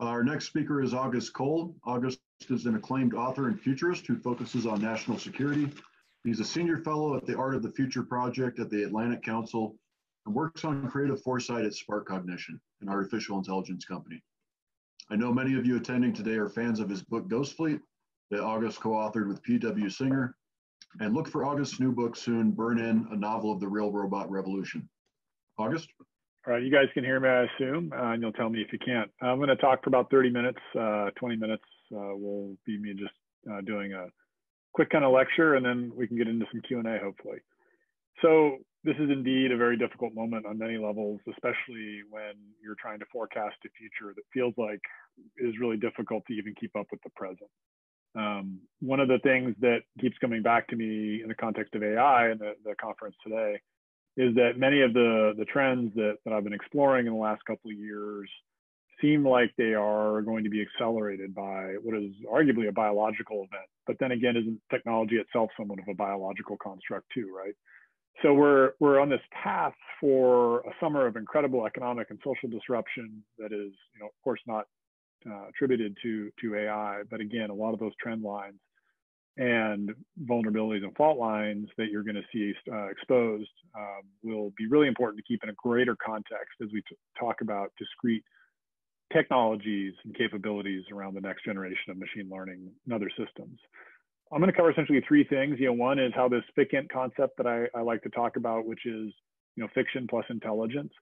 Our next speaker is August Cole. August is an acclaimed author and futurist who focuses on national security. He's a senior fellow at the Art of the Future Project at the Atlantic Council and works on creative foresight at Spark Cognition, an artificial intelligence company. I know many of you attending today are fans of his book Ghost Fleet that August co-authored with P.W. Singer. And look for August's new book soon, Burn In, a novel of the real robot revolution. August? All right, you guys can hear me, I assume, uh, and you'll tell me if you can't. I'm going to talk for about 30 minutes. Uh, 20 minutes uh, will be me just uh, doing a quick kind of lecture, and then we can get into some Q&A, hopefully. So this is indeed a very difficult moment on many levels, especially when you're trying to forecast a future that feels like is really difficult to even keep up with the present. Um, one of the things that keeps coming back to me in the context of AI and the, the conference today is that many of the the trends that, that I've been exploring in the last couple of years seem like they are going to be accelerated by what is arguably a biological event. But then again, isn't technology itself somewhat of a biological construct too, right? So we're we're on this path for a summer of incredible economic and social disruption that is, you know, of course not uh, attributed to to AI, but again, a lot of those trend lines and vulnerabilities and fault lines that you're going to see uh, exposed um, will be really important to keep in a greater context as we talk about discrete technologies and capabilities around the next generation of machine learning and other systems. I'm going to cover essentially three things. You know, one is how this FICINT concept that I, I like to talk about, which is you know fiction plus intelligence,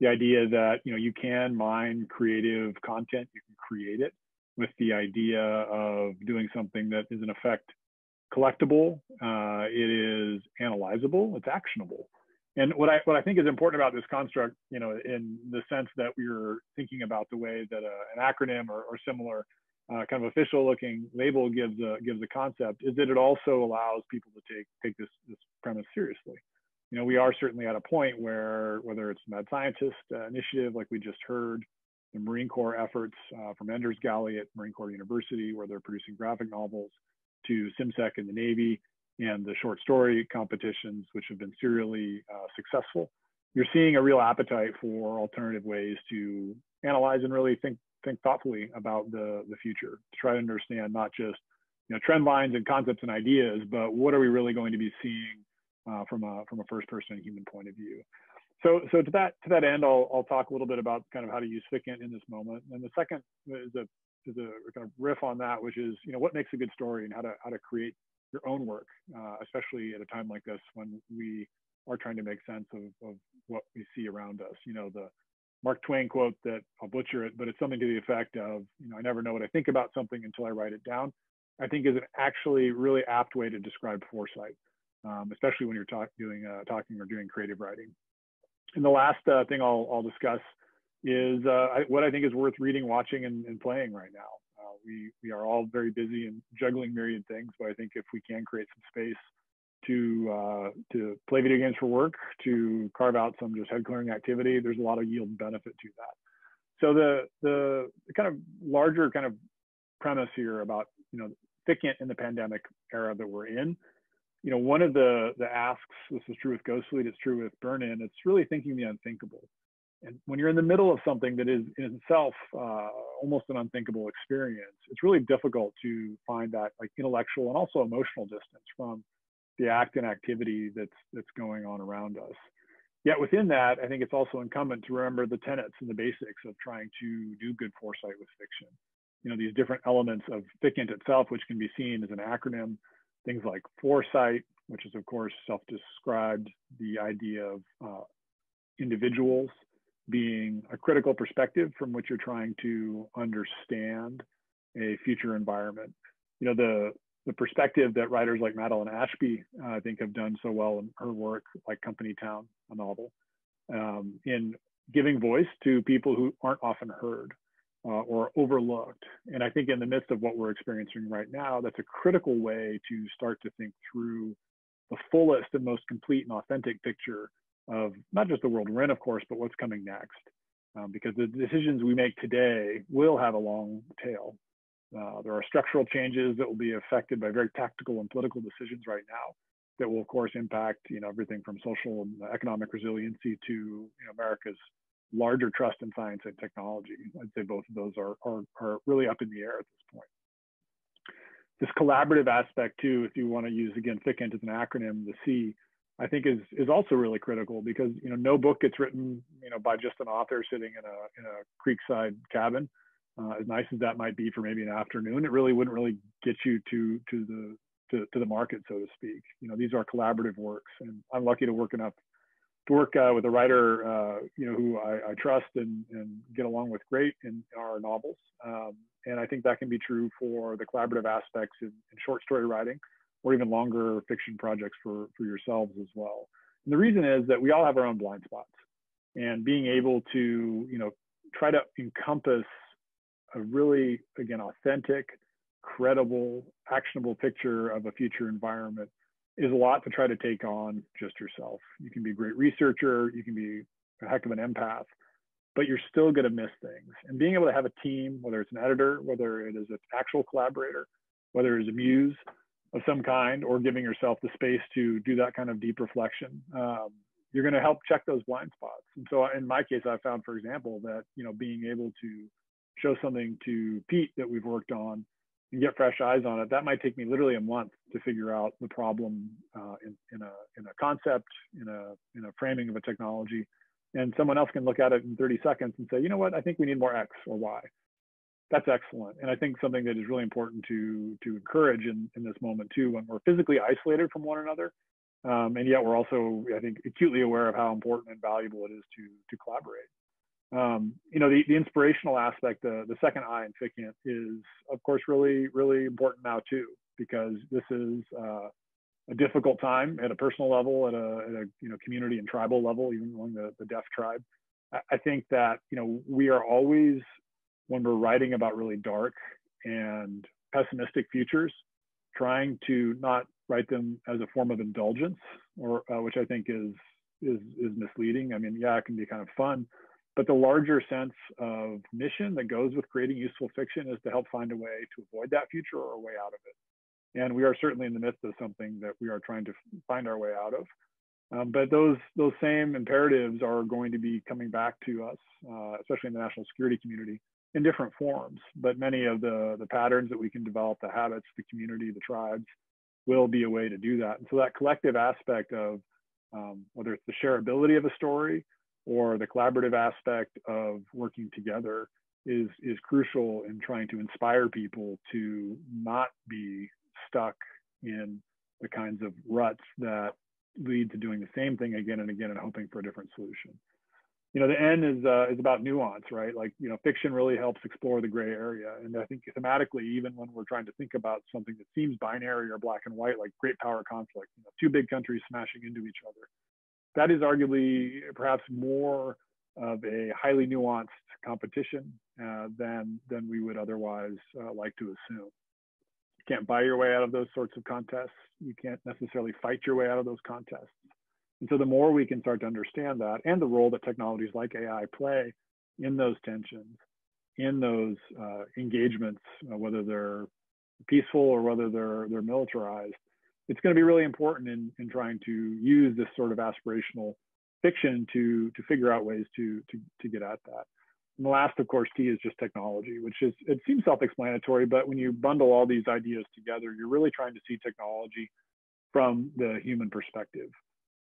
the idea that you know you can mine creative content, you can create it, with the idea of doing something that is in effect collectible, uh, it is analyzable, it's actionable. And what I what I think is important about this construct, you know, in the sense that we're thinking about the way that a, an acronym or, or similar uh, kind of official looking label gives a gives a concept, is that it also allows people to take take this this premise seriously. You know, we are certainly at a point where whether it's Mad Scientist uh, initiative, like we just heard, the Marine Corps efforts uh, from Ender's Galley at Marine Corps University, where they're producing graphic novels, to CIMSEC in the Navy, and the short story competitions, which have been serially uh, successful. You're seeing a real appetite for alternative ways to analyze and really think think thoughtfully about the the future to try to understand not just you know trend lines and concepts and ideas, but what are we really going to be seeing uh, from a from a first person human point of view. So, so to that to that end, I'll I'll talk a little bit about kind of how to use FICINT in this moment. And the second is a is a kind of riff on that, which is you know what makes a good story and how to how to create your own work, uh, especially at a time like this when we are trying to make sense of, of what we see around us. You know the Mark Twain quote that I'll butcher it, but it's something to the effect of you know I never know what I think about something until I write it down. I think is an actually really apt way to describe foresight, um, especially when you're talk, doing uh, talking or doing creative writing. And the last uh, thing I'll, I'll, discuss is uh, I, what I think is worth reading, watching, and, and playing right now. Uh, we, we are all very busy and juggling myriad things, but I think if we can create some space to uh, to play video games for work, to carve out some just head clearing activity, there's a lot of yield benefit to that. So the, the kind of larger kind of premise here about you know FICINT in the pandemic era that we're in you know, one of the the asks, this is true with Ghost Fleet, it's true with Burn In, it's really thinking the unthinkable. And when you're in the middle of something that is in itself uh, almost an unthinkable experience, it's really difficult to find that like intellectual and also emotional distance from the act and activity that's that's going on around us. Yet within that, I think it's also incumbent to remember the tenets and the basics of trying to do good foresight with fiction. You know, these different elements of FICINT itself, which can be seen as an acronym, things like foresight, which is of course self-described, the idea of uh, individuals being a critical perspective from which you're trying to understand a future environment. You know, the the perspective that writers like Madeline Ashby, uh, I think, have done so well in her work, like Company Town, a novel, um, in giving voice to people who aren't often heard uh, or overlooked. And I think in the midst of what we're experiencing right now, that's a critical way to start to think through the fullest and most complete and authentic picture of not just the world we're in, of course, but what's coming next. Um, because the decisions we make today will have a long tail. Uh, there are structural changes that will be affected by very tactical and political decisions right now that will, of course, impact you know everything from social and economic resiliency to you know, America's larger trust in science and technology. I'd say both of those are, are, are really up in the air at this point. This collaborative aspect too, if you want to use again FICINT as an acronym, the C, I think is is also really critical because you know no book gets written you know by just an author sitting in a in a creekside cabin. Uh, as nice as that might be for maybe an afternoon, it really wouldn't really get you to to the to, to the market, so to speak. You know, these are collaborative works, and I'm lucky to work enough to work uh, with a writer, uh, you know, who I, I, trust and, and get along with great in our novels. Um, and I think that can be true for the collaborative aspects in, in, short story writing or even longer fiction projects for, for yourselves as well. And the reason is that we all have our own blind spots and being able to, you know, try to encompass a really, again, authentic, credible, actionable picture of a future environment is a lot to try to take on just yourself. You can be a great researcher, you can be a heck of an empath, but you're still going to miss things. And being able to have a team, whether it's an editor, whether it is an actual collaborator, whether it's a muse of some kind, or giving yourself the space to do that kind of deep reflection, um, you're going to help check those blind spots. And so, in my case, I found, for example, that you know being able to show something to Pete that we've worked on get fresh eyes on it, that might take me literally a month to figure out the problem uh, in, in, a, in a concept, in a, in a framing of a technology. And someone else can look at it in 30 seconds and say, you know what, I think we need more X or Y. That's excellent. And I think something that is really important to, to encourage in, in this moment too, when we're physically isolated from one another, um, and yet we're also, I think, acutely aware of how important and valuable it is to, to collaborate um, you know, the, the inspirational aspect, uh, the second I in FICINT is, of course, really, really important now too, because this is uh, a difficult time at a personal level, at a, at a, you know community and tribal level, even among the, the DEF tribe. I, I think that you know we are always, when we're writing about really dark and pessimistic futures, trying to not write them as a form of indulgence, or uh, which I think is is is misleading. I mean, yeah, it can be kind of fun but the larger sense of mission that goes with creating useful fiction is to help find a way to avoid that future or a way out of it. And we are certainly in the midst of something that we are trying to find our way out of. Um, but those those same imperatives are going to be coming back to us, uh, especially in the national security community, in different forms. But many of the the patterns that we can develop, the habits, the community, the tribes, will be a way to do that. And so that collective aspect of um, whether it's the shareability of a story or the collaborative aspect of working together is is crucial in trying to inspire people to not be stuck in the kinds of ruts that lead to doing the same thing again and again and hoping for a different solution. You know, the N is uh, is about nuance, right? Like, you know, fiction really helps explore the gray area, and I think thematically, even when we're trying to think about something that seems binary or black and white, like great power conflict, you know, two big countries smashing into each other, that is arguably perhaps more of a highly nuanced competition uh, than than we would otherwise uh, like to assume. You can't buy your way out of those sorts of contests. You can't necessarily fight your way out of those contests. And so the more we can start to understand that and the role that technologies like AI play in those tensions, in those uh, engagements, uh, whether they're peaceful or whether they're they're militarized, it's going to be really important in, in trying to use this sort of aspirational fiction to to figure out ways to to to get at that. And the last, of course, T is just technology, which is it seems self-explanatory, but when you bundle all these ideas together, you're really trying to see technology from the human perspective,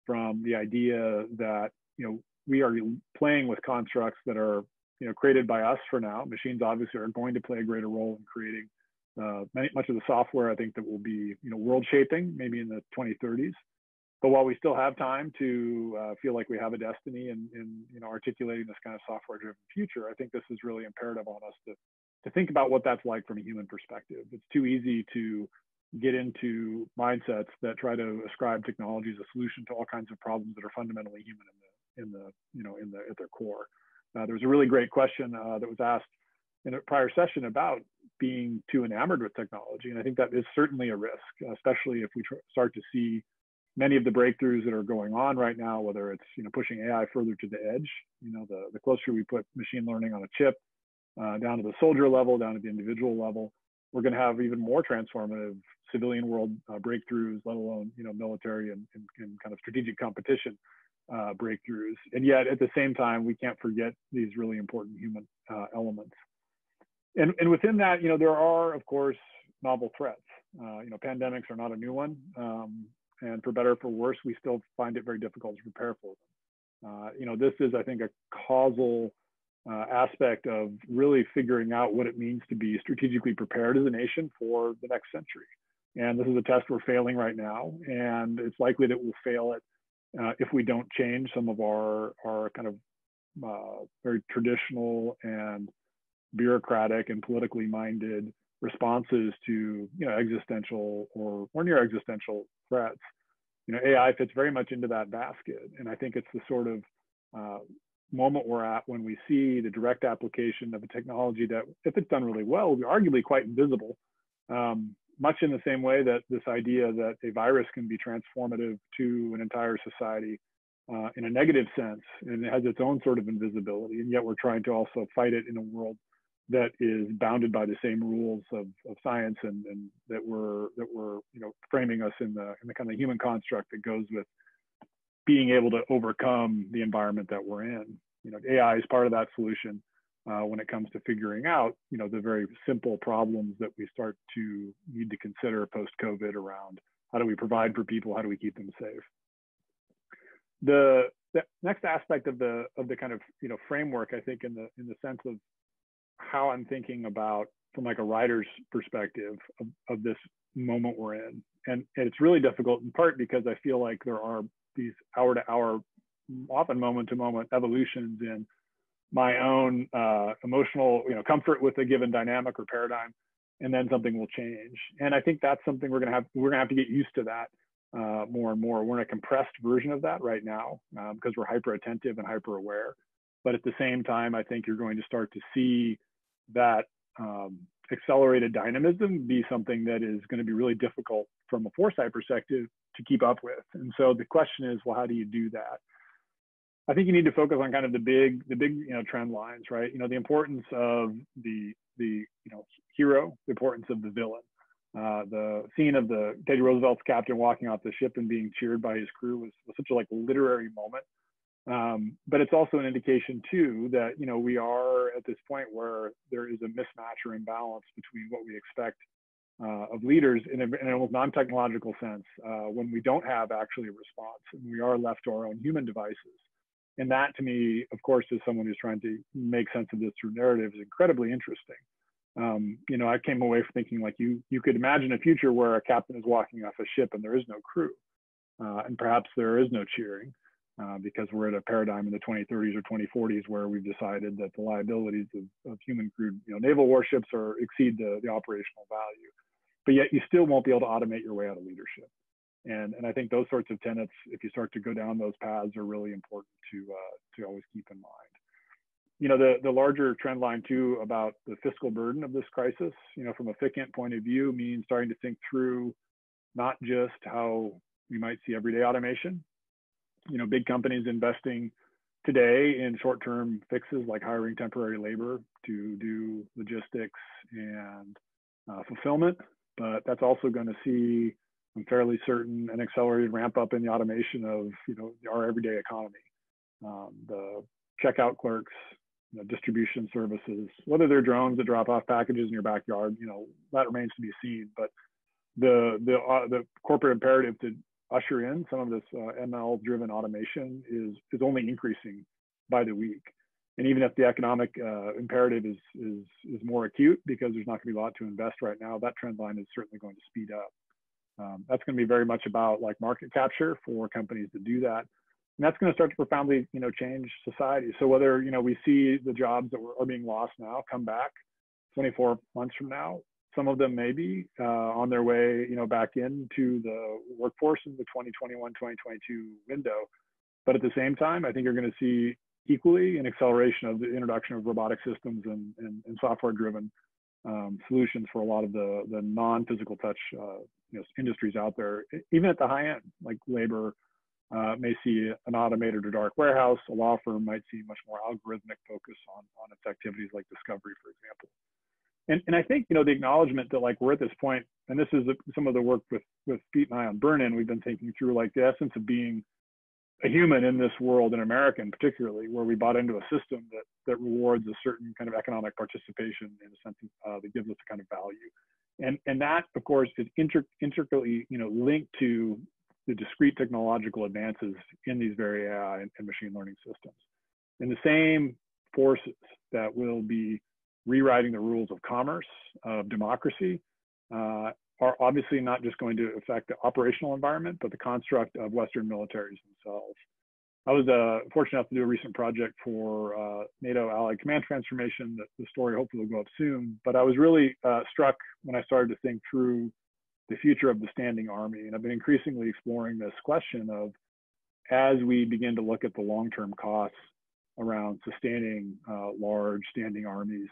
from the idea that you know we are playing with constructs that are you know created by us for now. Machines obviously are going to play a greater role in creating uh, many, much of the software I think that will be you know world shaping maybe in the 2030s. But while we still have time to uh, feel like we have a destiny in, in you know articulating this kind of software driven future, I think this is really imperative on us to to think about what that's like from a human perspective. It's too easy to get into mindsets that try to ascribe technology as a solution to all kinds of problems that are fundamentally human in the in the you know in the at their core. Uh, there was a really great question uh, that was asked in a prior session about being too enamored with technology. And I think that is certainly a risk, especially if we start to see many of the breakthroughs that are going on right now, whether it's you know pushing AI further to the edge. You know, the, the closer we put machine learning on a chip, uh, down to the soldier level, down to the individual level, we're going to have even more transformative civilian world uh, breakthroughs, let alone you know military and, and, and, kind of strategic competition. uh, breakthroughs. And yet, at the same time, we can't forget these really important human uh, elements. And, and within that, you know, there are, of course, novel threats. Uh, you know, pandemics are not a new one. Um, and for better or for worse, we still find it very difficult to prepare for them. Uh, you know, this is, I think, a causal uh, aspect of really figuring out what it means to be strategically prepared as a nation for the next century. And this is a test we're failing right now, and it's likely that we'll fail it uh, if we don't change some of our our kind of uh, very traditional and bureaucratic and politically minded responses to you know existential or or near existential threats. You know, AI fits very much into that basket, and I think it's the sort of uh, moment we're at when we see the direct application of a technology that, if it's done really well, will be arguably quite invisible. Um, much in the same way that this idea that a virus can be transformative to an entire society uh, in a negative sense and it has its own sort of invisibility and yet we're trying to also fight it in a world that is bounded by the same rules of, of science and, and that we're that we're you know framing us in the in the kind of human construct that goes with being able to overcome the environment that we're in you know ai is part of that solution uh, when it comes to figuring out, you know, the very simple problems that we start to need to consider post-COVID around how do we provide for people, how do we keep them safe. The, the next aspect of the of the kind of you know framework, I think, in the in the sense of how I'm thinking about from like a writer's perspective of, of this moment we're in, and, and it's really difficult in part because I feel like there are these hour to hour, often moment to moment evolutions in my own uh, emotional you know comfort with a given dynamic or paradigm and then something will change. And i think that's something we're going to have we're going to have to get used to that uh, more and more. We're in a compressed version of that right now uh, because we're hyper attentive and hyper aware but at the same time i think you're going to start to see that um, accelerated dynamism be something that is going to be really difficult from a foresight perspective to keep up with and so the question is well how do you do that I think you need to focus on kind of the big, the big, you know, trend lines, right? You know, the importance of the, the, you know, hero, the importance of the villain. Uh, the scene of the Teddy Roosevelt's captain walking off the ship and being cheered by his crew was, was such a like literary moment. Um, but it's also an indication too that you know we are at this point where there is a mismatch or imbalance between what we expect uh, of leaders in, a, in almost non-technological sense uh, when we don't have actually a response and we are left to our own human devices and that to me, of course, as someone who's trying to make sense of this through narrative is incredibly interesting. Um, you know, I came away from thinking like you you could imagine a future where a captain is walking off a ship and there is no crew, uh, and perhaps there is no cheering. Uh, because we're at a paradigm in the 2030s or 2040s where we've decided that the liabilities of, of human crewed you know, naval warships are exceed the, the operational value. But yet you still won't be able to automate your way out of leadership. And, and I think those sorts of tenets, if you start to go down those paths, are really important to, uh, to always keep in mind. You know, the, the larger trend line too about the fiscal burden of this crisis, you know, from a FICINT point of view means starting to think through not just how we might see everyday automation, you know, big companies investing today in short-term fixes like hiring temporary labor to do logistics and uh, fulfillment, but that's also going to see I'm fairly certain an accelerated ramp up in the automation of you know our everyday economy. Um, the checkout clerks, know, distribution services, whether they're drones that drop off packages in your backyard, you know that remains to be seen. But the the uh, the corporate imperative to usher in some of this uh, ML driven automation is is only increasing by the week. And even if the economic uh, imperative is, is, is more acute because there's not going to be a lot to invest right now, that trend line is certainly going to speed up. Um, that's going to be very much about like market capture for companies to do that. And that's going to start to profoundly, you know, change society. So whether, you know, we see the jobs that were, are being lost now come back 24 months from now, some of them may be uh, on their way, you know, back into the workforce in the 2021, 2022 window. But at the same time, I think you're going to see equally an acceleration of the introduction of robotic systems and, and, and software driven um, solutions for a lot of the, the non-physical touch uh, you know, industries out there, even at the high end, like labor uh, may see an automated or dark warehouse. A law firm might see much more algorithmic focus on, on its activities like discovery, for example. And, and I think, you know, the acknowledgement that like we're at this point, and this is some of the work with, with Pete and I on burn-in, we've been thinking through like the essence of being a human in this world, an American particularly, where we bought into a system that that rewards a certain kind of economic participation in a sense uh, that gives us a kind of value, and and that of course is inter- intricately you know linked to the discrete technological advances in these very AI and, and machine learning systems, and the same forces that will be rewriting the rules of commerce, of democracy, uh, are obviously not just going to affect the operational environment, but the construct of Western militaries themselves. I was uh, fortunate enough to do a recent project for uh, NATO Allied Command Transformation. That the story hopefully will go up soon. But I was really uh, struck when I started to think through the future of the standing army, and I've been increasingly exploring this question of as we begin to look at the long-term costs around sustaining uh, large standing armies,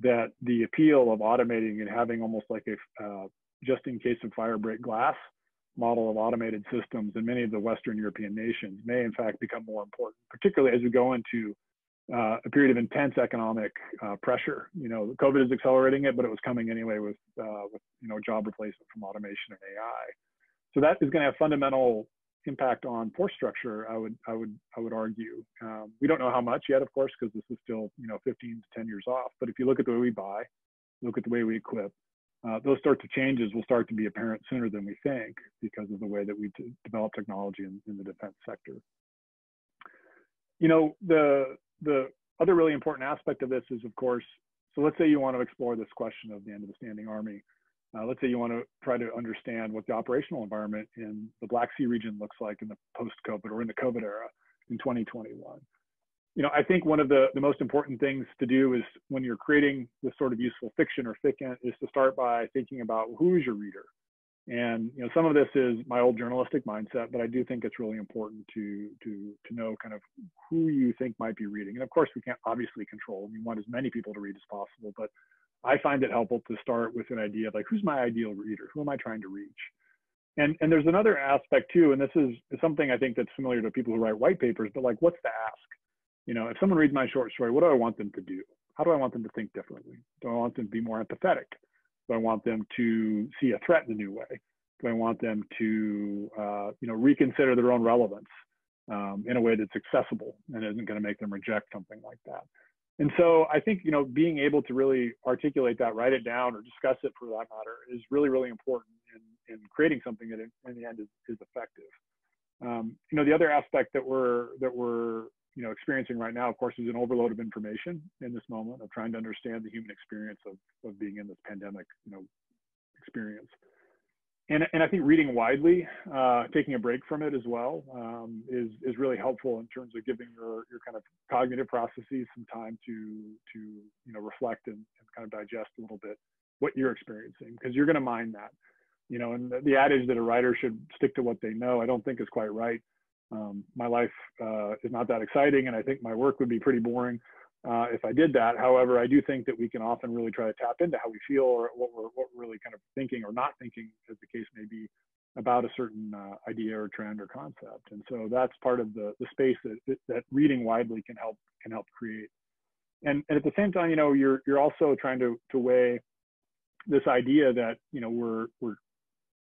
that the appeal of automating and having almost like a uh, just in case of fire break glass model of automated systems in many of the Western European nations may in fact become more important, particularly as we go into uh, a period of intense economic uh, pressure. You know, COVID is accelerating it, but it was coming anyway with, uh, with you know, job replacement from automation and AI. So that is going to have fundamental impact on force structure. I would, I would, I would argue. Um, we don't know how much yet, of course, because this is still, you know, 15 to 10 years off. But if you look at the way we buy, look at the way we equip, uh, those sorts of changes will start to be apparent sooner than we think because of the way that we develop technology in, in, the defense sector. You know, the, the other really important aspect of this is, of course, so let's say you want to explore this question of the end of the standing army. Uh, let's say you want to try to understand what the operational environment in the Black Sea region looks like in the post-COVID or in the COVID era in 2021 you know, I think one of the, the most important things to do is when you're creating this sort of useful fiction or fiction is to start by thinking about who is your reader. And you know, some of this is my old journalistic mindset, but I do think it's really important to to to know kind of who you think might be reading. And of course, we can't obviously control. We want as many people to read as possible, but I find it helpful to start with an idea of like, who's my ideal reader? Who am I trying to reach? And and there's another aspect too, and this is something I think that's familiar to people who write white papers, but like, what's the ask? you know, if someone reads my short story, what do I want them to do? How do I want them to think differently? Do I want them to be more empathetic? Do I want them to see a threat in a new way? Do I want them to, uh, you know, reconsider their own relevance um, in a way that's accessible and isn't going to make them reject something like that? And so I think, you know, being able to really articulate that, write it down, or discuss it for that matter, is really, really important in, in creating something that, in, in the end, is, is effective. Um, you know, the other aspect that we're that we're you know experiencing right now of course is an overload of information in this moment of trying to understand the human experience of, of being in this pandemic you know experience and, and I think reading widely, uh, taking a break from it as well, um, is is really helpful in terms of giving your your kind of cognitive processes some time to to you know reflect and, and kind of digest a little bit what you're experiencing because you're going to mind that, you know. And the, the adage that a writer should stick to what they know, I don't think is quite right. Um, my life uh, is not that exciting, and I think my work would be pretty boring uh, if I did that. However, I do think that we can often really try to tap into how we feel or what we're, what we're really kind of thinking or not thinking, as the case may be, about a certain uh, idea or trend or concept. And so that's part of the, the space that, that reading widely can help can help create. And, and at the same time, you know, you're you're also trying to to weigh this idea that you know we're we're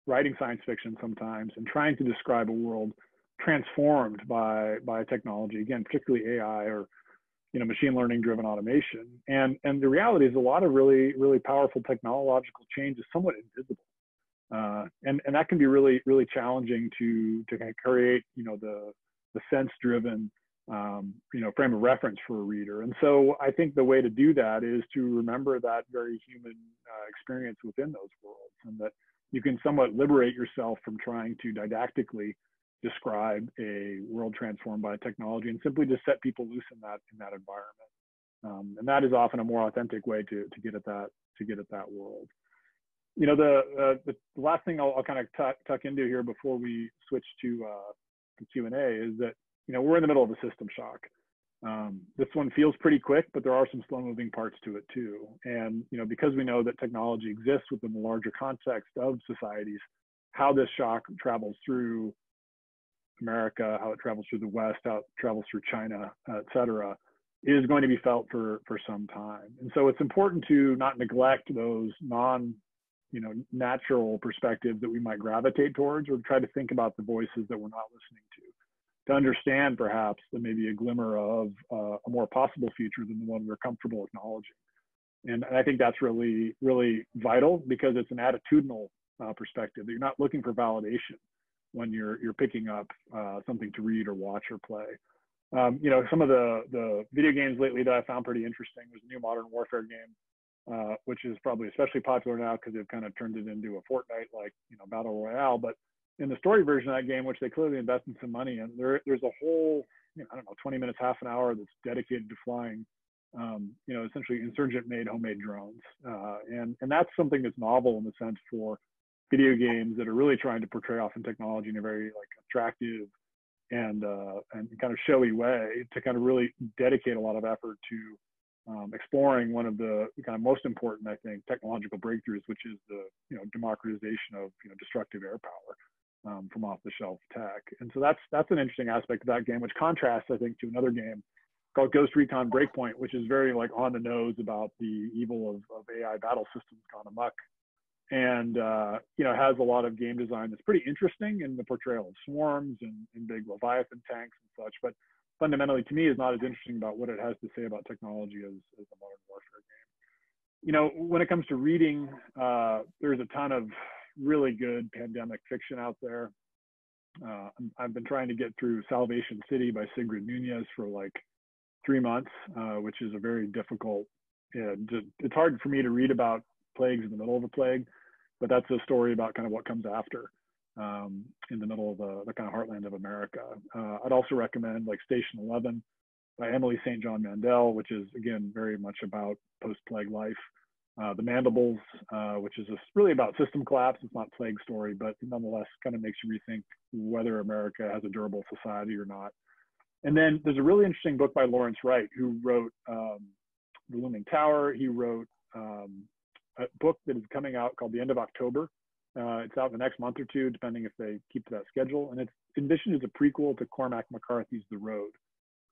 writing science fiction sometimes and trying to describe a world transformed by by technology again particularly ai or you know machine learning driven automation. And and the reality is a lot of really really powerful technological change is somewhat invisible. Uh, and and that can be really really challenging to to kind of create you know the the sense driven um, you know frame of reference for a reader. And so i think the way to do that is to remember that very human uh, experience within those worlds and that you can somewhat liberate yourself from trying to didactically describe a world transformed by technology and simply just set people loose in that in that environment. Um, and that is often a more authentic way to to get at that to get at that world. You know, the uh, the, last thing I'll, I'll kind of tuck, tuck into here before we switch to uh, the Q and A is that you know we're in the middle of a system shock. Um, this one feels pretty quick, but there are some slow moving parts to it too. And you know, because we know that technology exists within the larger context of societies, how this shock travels through America, how it travels through the West, how it travels through China, et cetera, is going to be felt for for some time. And so it's important to not neglect those non, you know, natural perspectives that we might gravitate towards, or try to think about the voices that we're not listening to. to understand perhaps that maybe a glimmer of uh, a more possible future than the one we're comfortable acknowledging. And, and I think that's really, really vital because it's an attitudinal uh, perspective that you're not looking for validation when you're you're picking up uh, something to read or watch or play. Um, you know, some of the the video games lately that I found pretty interesting was a new Modern Warfare game, uh, which is probably especially popular now because they've kind of turned it into a Fortnite like you know battle royale. But in the story version of that game, which they clearly invested some money in, there there's a whole you know, I don't know 20 minutes, half an hour that's dedicated to flying. Um, you know, essentially insurgent-made homemade drones, uh, and and that's something that's novel in the sense for video games that are really trying to portray often technology in a very like attractive and uh, and kind of showy way to kind of really dedicate a lot of effort to um, exploring one of the kind of most important, I think, technological breakthroughs, which is the you know democratization of you know destructive air power um, from off-the-shelf tech. And so that's that's an interesting aspect of that game, which contrasts, I think, to another game called Ghost Recon Breakpoint, which is very like on the nose about the evil of, of AI battle systems gone amok and uh, you know has a lot of game design that's pretty interesting in the portrayal of swarms and, and, big leviathan tanks and such but fundamentally to me is not as interesting about what it has to say about technology as, as a modern warfare game. You know when it comes to reading uh, there's a ton of really good pandemic fiction out there. Uh, i've been trying to get through salvation city by sigrid nunez for like three months uh, which is a very difficult yeah, it's hard for me to read about plagues in the middle of a plague but that's a story about kind of what comes after um, in the middle of the, the, kind of heartland of America. Uh, I'd also recommend like Station 11 by Emily St. John Mandel, which is again very much about post-plague life. Uh, the Mandibles, uh, which is really about system collapse. It's not plague story, but nonetheless kind of makes you rethink whether America has a durable society or not. And then there's a really interesting book by Lawrence Wright, who wrote um, The Looming Tower. He wrote um, a book that is coming out called The End of October. Uh, it's out in the next month or two, depending if they keep to that schedule. And it's envisioned as a prequel to Cormac McCarthy's The Road,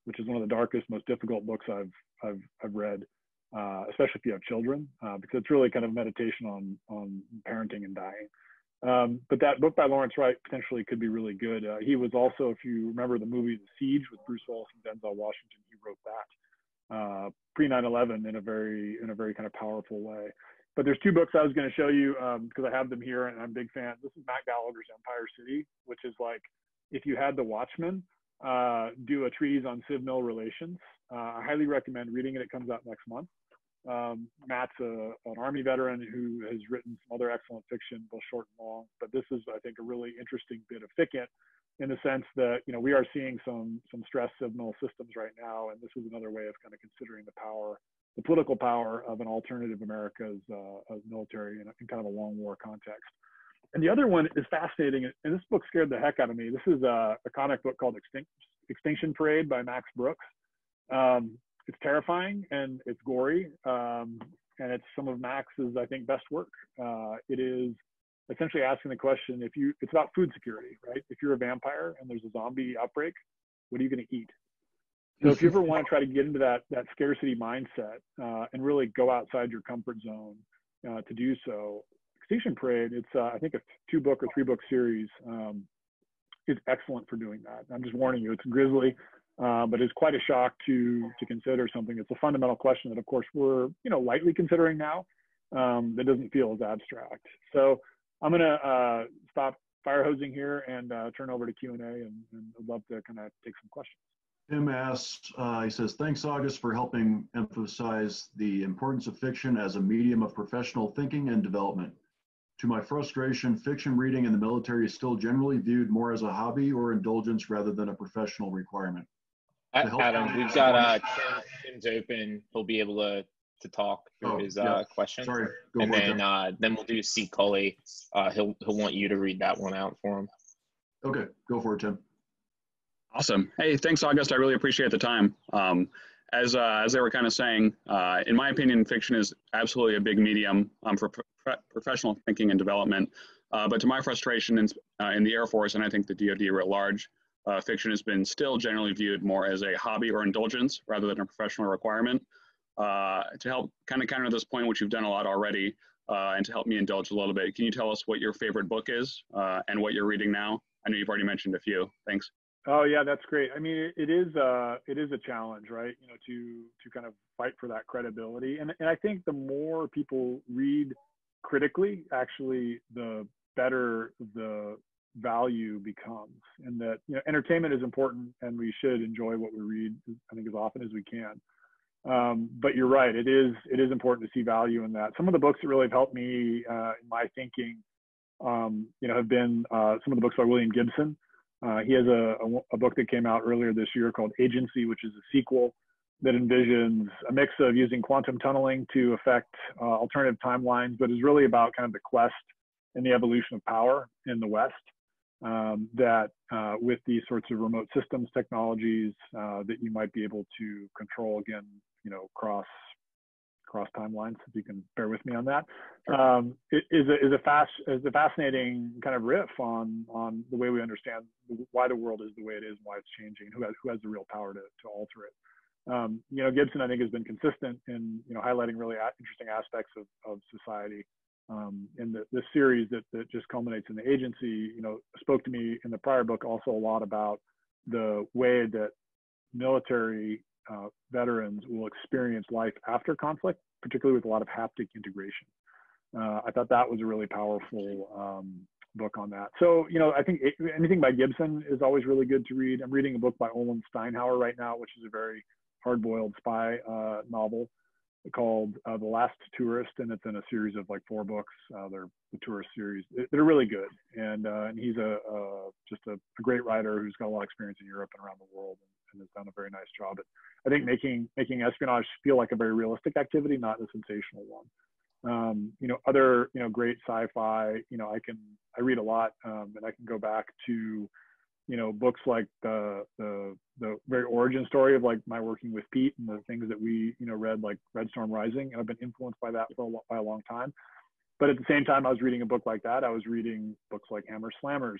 which is one of the darkest, most difficult books I've I've, I've read, uh, especially if you have children, uh, because it's really kind of a meditation on on parenting and dying. Um, but that book by Lawrence Wright potentially could be really good. Uh, he was also, if you remember the movie The Siege with Bruce Willis and Denzel Washington, he wrote that uh, pre 9/11 in a very in a very kind of powerful way. But there's two books I was going to show you because um, I have them here and I'm a big fan. This is Matt Gallagher's Empire City, which is like if you had The Watchmen uh, do a treatise on civ-mil relations. Uh, I highly recommend reading it. It comes out next month. Um, Matt's a, an Army veteran who has written some other excellent fiction, both short and long. But this is, I think, a really interesting bit of FICINT in the sense that you know we are seeing some some stress civ-mil systems right now, and this is another way of kind of considering the power the political power of an alternative America's uh, military in, a, in, kind of a long war context. And the other one is fascinating, and this book scared the heck out of me. This is a, a comic book called Extinct, Extinction Parade by Max Brooks. Um, it's terrifying and it's gory, um, and it's some of Max's, I think, best work. Uh, it is essentially asking the question: if you, it's about food security, right? If you're a vampire and there's a zombie outbreak, what are you going to eat? So if you ever want to try to get into that that scarcity mindset uh, and really go outside your comfort zone uh, to do so, Extinction Parade, it's uh, I think a two book or three book series um, is excellent for doing that. I'm just warning you, it's grisly, uh, but it's quite a shock to to consider something. It's a fundamental question that, of course, we're you know lightly considering now. Um, that doesn't feel as abstract. So I'm gonna uh, stop fire hosing here and uh, turn over to Q and A, and I'd love to kind of take some questions. Tim asks, uh, he says, thanks, August, for helping emphasize the importance of fiction as a medium of professional thinking and development. To my frustration, fiction reading in the military is still generally viewed more as a hobby or indulgence rather than a professional requirement. Adam, we've got uh, Tim's open. He'll be able to to talk through oh, his uh, yeah. question. Sorry. Go and then uh, then we'll do C. Cully. Uh, he'll he'll want you to read that one out for him. Okay, go for it, Tim. Awesome. Hey, thanks, August. I really appreciate the time. Um, as, uh, as they were kind of saying, uh, in my opinion, fiction is absolutely a big medium um, for pro professional thinking and development. Uh, but to my frustration in, uh, in the Air Force, and I think the DoD writ large, uh, fiction has been still generally viewed more as a hobby or indulgence rather than a professional requirement. Uh, to help kind of counter this point, which you've done a lot already, and to help me indulge a little bit, can you tell us what your favorite book is and what you're reading now? I know you've already mentioned a few. Thanks. Oh yeah, that's great. I mean, it, it is uh, it is a challenge, right? You know, to to kind of fight for that credibility, and and I think the more people read critically, actually, the better the value becomes. And that you know, entertainment is important, and we should enjoy what we read. I think as often as we can. Um, but you're right. It is it is important to see value in that. Some of the books that really have helped me uh, in my thinking, um, you know, have been uh, some of the books by William Gibson. Uh, he has a, a, a, book that came out earlier this year called Agency, which is a sequel that envisions a mix of using quantum tunneling to affect uh, alternative timelines, but is really about kind of the quest and the evolution of power in the West. Um, that uh, with these sorts of remote systems technologies, uh, that you might be able to control again, you know, cross cross timelines. If you can bear with me on that, um, it is a is a fast is a fascinating kind of riff on on the way we understand why the world is the way it is, and why it's changing, who has who has the real power to to alter it. Um, you know, Gibson I think has been consistent in you know highlighting really interesting aspects of of society. Um, in the, the series that, that just culminates in the agency, you know, spoke to me in the prior book also a lot about the way that military uh, veterans will experience life after conflict, particularly with a lot of haptic integration. Uh, I thought that was a really powerful um, book on that. So, you know, I think anything by Gibson is always really good to read. I'm reading a book by Olen Steinhauer right now, which is a very hard-boiled spy uh, novel called uh, The Last Tourist, and it's in a series of like four books. Uh, they're the tourist series. They're really good, and uh, and he's a, a just a, a, great writer who's got a lot of experience in Europe and around the world, and, has done a very nice job at I think making making espionage feel like a very realistic activity, not a sensational one. Um, you know, other you know great sci-fi. You know, I can I read a lot, um, and I can go back to you know books like the the the very origin story of like my working with Pete and the things that we you know read like Red Storm Rising, and I've been influenced by that for a, by a long time. But at the same time, I was reading a book like that. I was reading books like Hammer Slammers,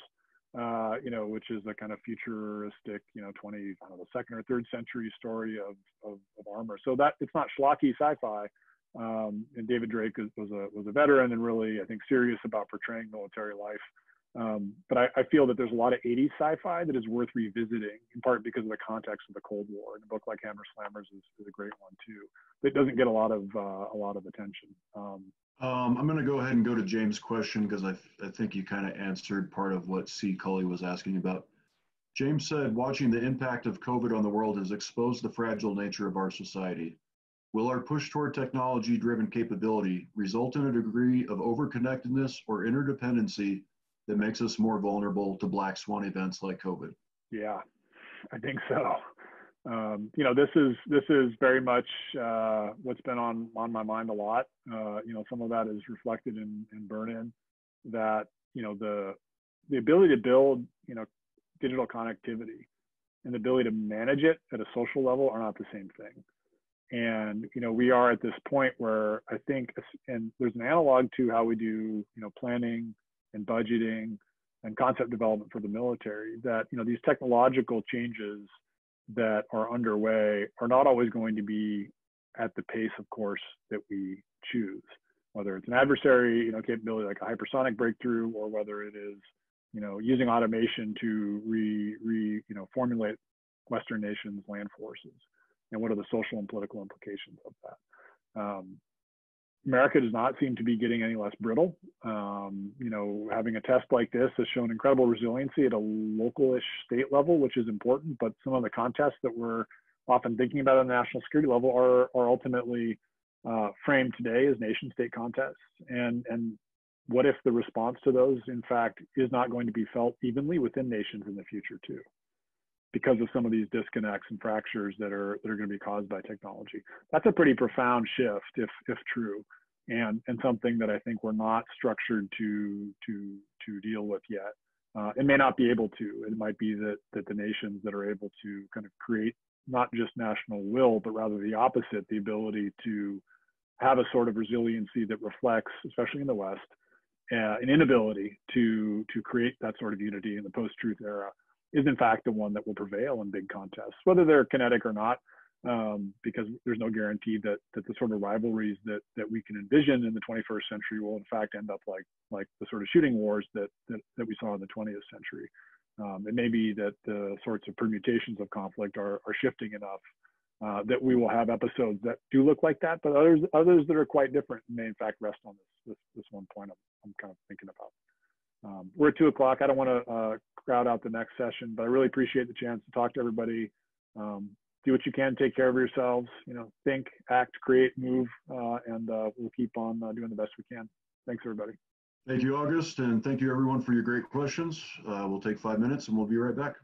uh, you know, which is a kind of futuristic, you know, 20, I don't know, second or third century story of, of, of armor. So that it's not schlocky sci-fi. Um, and David Drake was a, was a veteran and really, I think, serious about portraying military life. Um, but I, I, feel that there's a lot of 80s sci-fi that is worth revisiting, in part because of the context of the Cold War. And a book like Hammer Slammers is, is a great one too. That doesn't get a lot of uh, a lot of attention. Um, um, I'm going to go ahead and go to James' question because I, I think you kind of answered part of what C. Cully was asking about. James said, watching the impact of COVID on the world has exposed the fragile nature of our society. Will our push toward technology driven capability result in a degree of overconnectedness or interdependency that makes us more vulnerable to black swan events like COVID? Yeah, I think so um, you know, this is this is very much uh, what's been on on my mind a lot. Uh, you know, some of that is reflected in in burn-in. That you know the the ability to build you know digital connectivity and the ability to manage it at a social level are not the same thing. And you know, we are at this point where I think, and there's an analog to how we do you know planning and budgeting and concept development for the military. That you know these technological changes that are underway are not always going to be at the pace, of course, that we choose. Whether it's an adversary, you know, capability like a hypersonic breakthrough, or whether it is, you know, using automation to re, re you know, formulate Western nations' land forces, and what are the social and political implications of that. Um, America does not seem to be getting any less brittle. Um, you know, having a test like this has shown incredible resiliency at a local-ish state level, which is important. But some of the contests that we're often thinking about on the national security level are are ultimately uh, framed today as nation-state contests. And and what if the response to those, in fact, is not going to be felt evenly within nations in the future too? Because of some of these disconnects and fractures that are that are going to be caused by technology. That's a pretty profound shift, if if true, and and something that I think we're not structured to to to deal with yet. Uh, it may not be able to. It might be that that the nations that are able to kind of create not just national will, but rather the opposite, the ability to have a sort of resiliency that reflects, especially in the West, uh, an inability to to create that sort of unity in the post-truth era is in fact the one that will prevail in big contests, whether they're kinetic or not, um, because there's no guarantee that that the sort of rivalries that that we can envision in the 21st century will in fact end up like like the sort of shooting wars that that, that we saw in the 20th century. Um, it may be that the sorts of permutations of conflict are, are shifting enough uh, that we will have episodes that do look like that, but others others that are quite different may in fact rest on this this, this one point I'm, I'm kind of thinking about. Um, we're at two o'clock. I don't want to uh, crowd out the next session, but I really appreciate the chance to talk to everybody. Um, do what you can, take care of yourselves. You know, think, act, create, move, uh, and uh, we'll keep on uh, doing the best we can. Thanks, everybody. Thank you, August, and thank you everyone for your great questions. Uh, we'll take five minutes and we'll be right back.